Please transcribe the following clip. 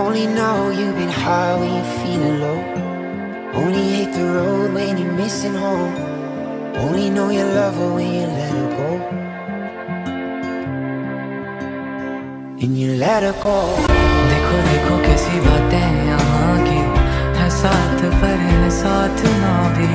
Only know you've been high when you're feeling low. Only hate the road when you're missing home. Only know you love her when you let her go. And you let her go. देखो देखो कैसी बातें यहाँ की है साथ पर है साथ ना भी